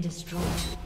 Destroyed.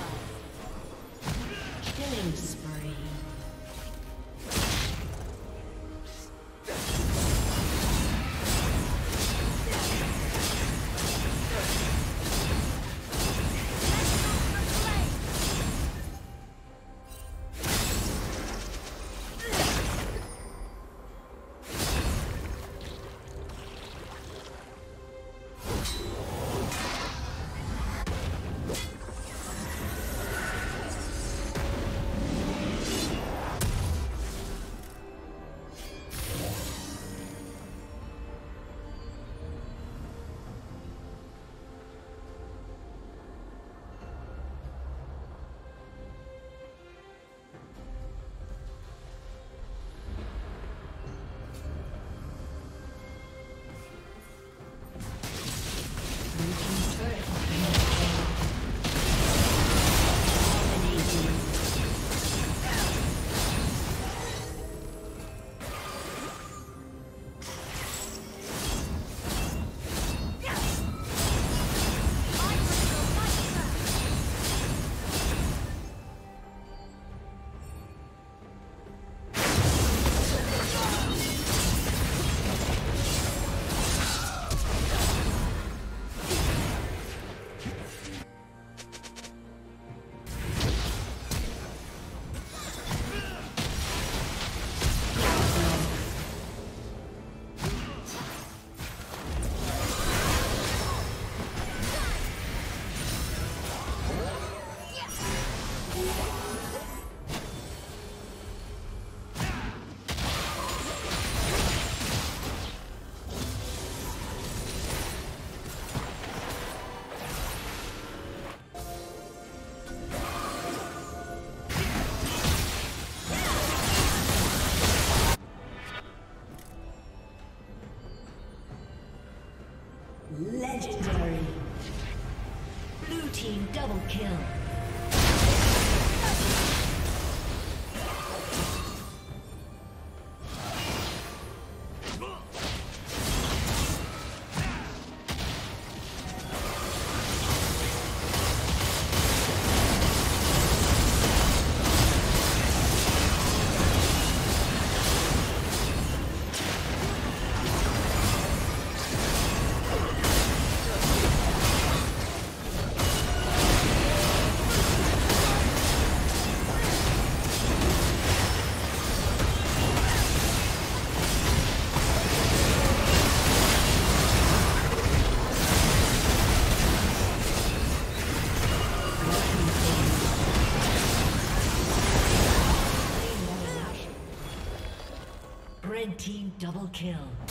Double kill.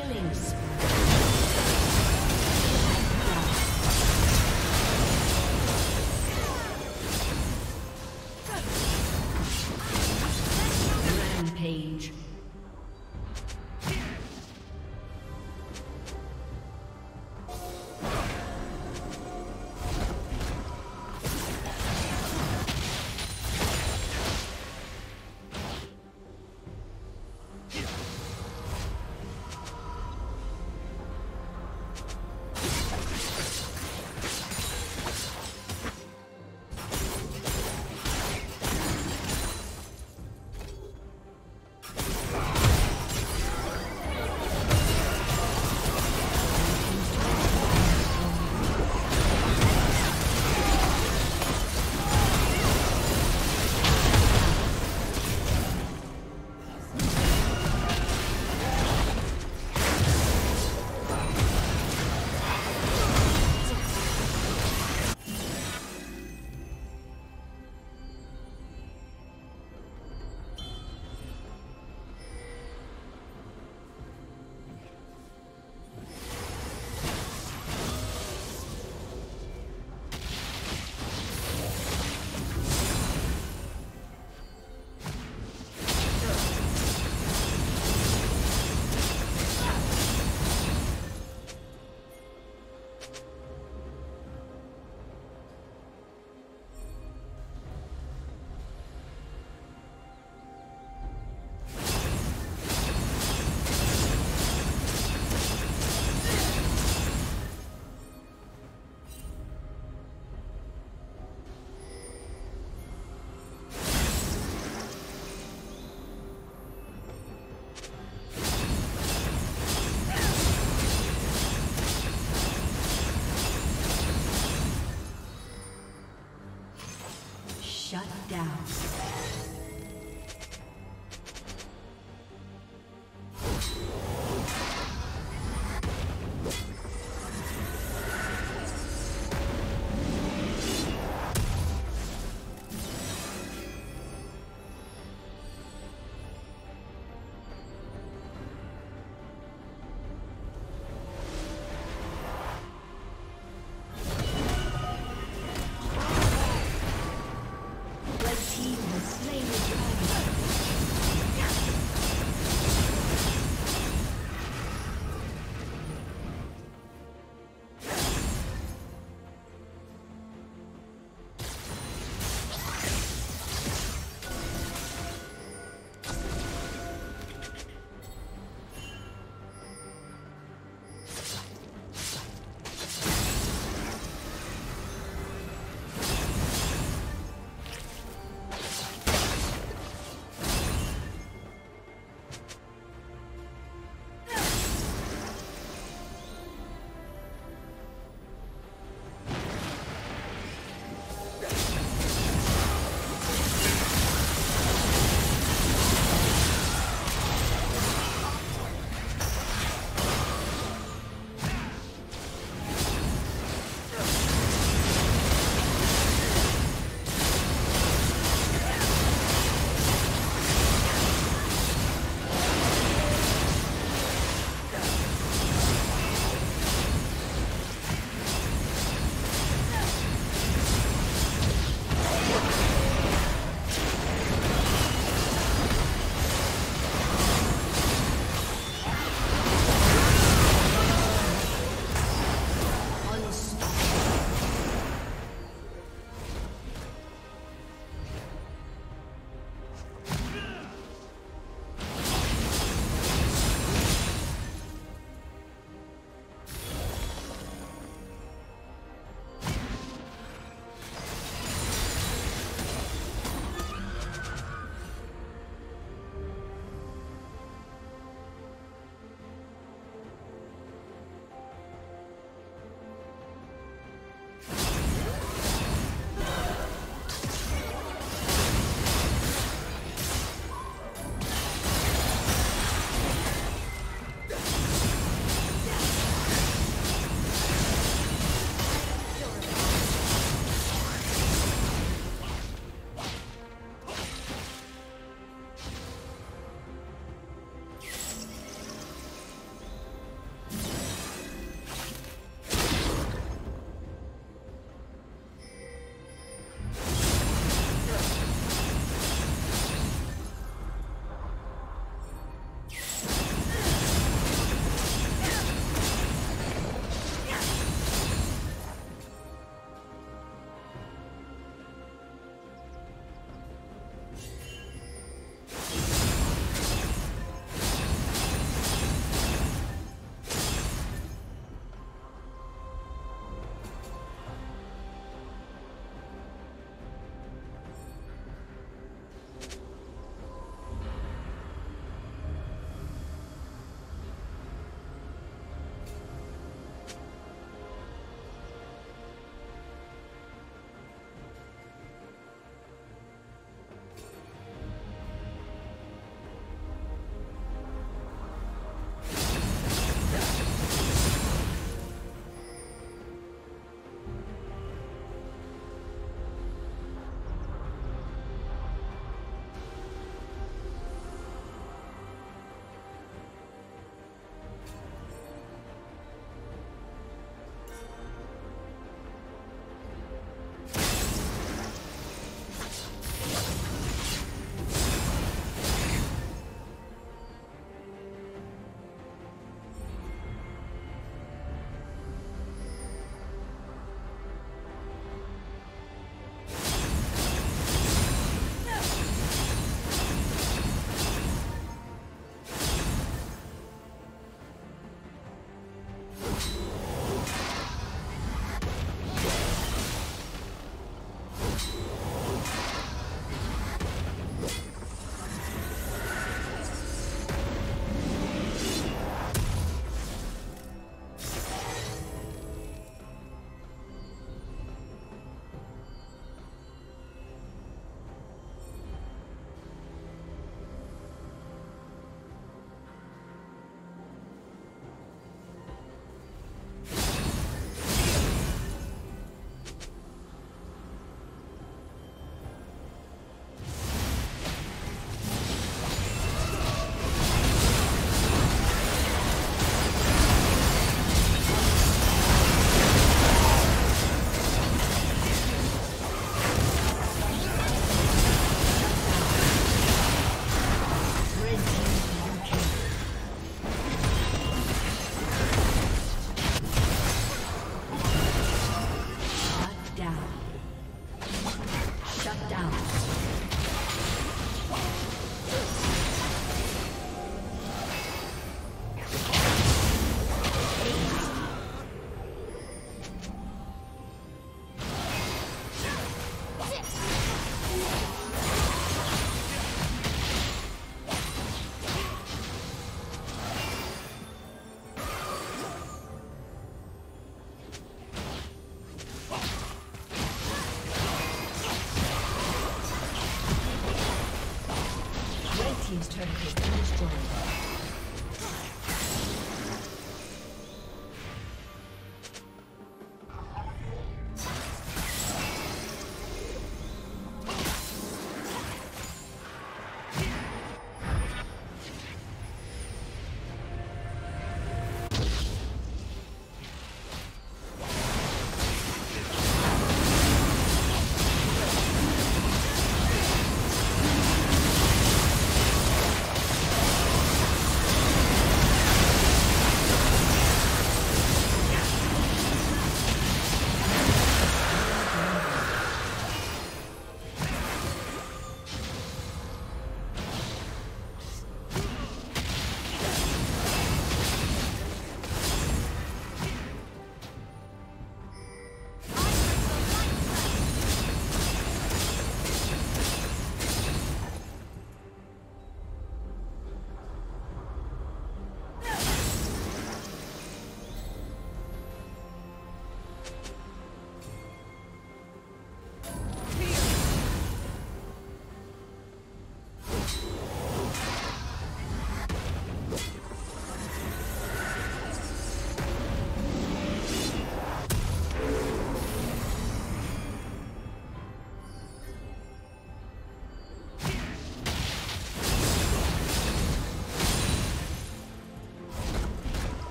Killing spree.